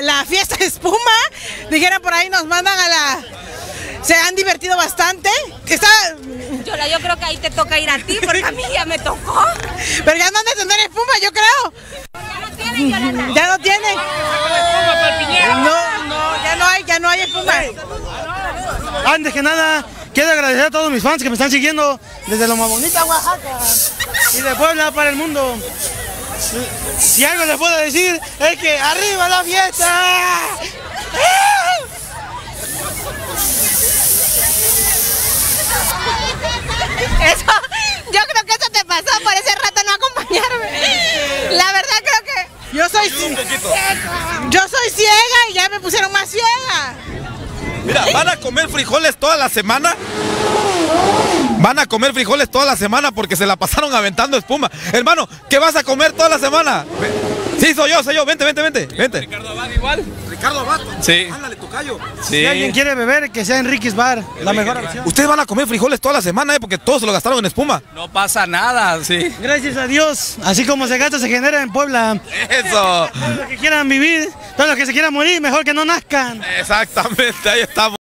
La fiesta de espuma, dijera por ahí, nos mandan a la... Se han divertido bastante. Está... Yola, yo creo que ahí te toca ir a ti, porque a mí ya me tocó. Pero ya no han de tener espuma, yo creo. Ya no tienen, Yolanda. Ya no tienen. No, no, ya no hay, ya no hay espuma. Antes que nada, quiero agradecer a todos mis fans que me están siguiendo desde lo más bonita Oaxaca y de Puebla para el mundo. Si algo les puedo decir es que arriba la fiesta. Eso, yo creo que eso te pasó por ese rato no acompañarme. La verdad creo que Yo soy, yo soy ciega y ya me pusieron más ciega. Mira, ¿van a comer frijoles toda la semana? Van a comer frijoles toda la semana porque se la pasaron aventando espuma. Hermano, ¿qué vas a comer toda la semana? Sí, soy yo, soy yo. Vente, vente, vente. Vente. Ricardo Abad igual. Ricardo Abad. Sí. Ándale, tocayo. Sí. Si alguien quiere beber, que sea Enrique's Bar, la mejor opción. Ustedes van a comer frijoles toda la semana, ¿eh? Porque todos se lo gastaron en espuma. No pasa nada, sí. Gracias a Dios, así como se gasta, se genera en Puebla. Eso. Todos los que quieran vivir, todos los que se quieran morir, mejor que no nazcan. Exactamente, ahí estamos.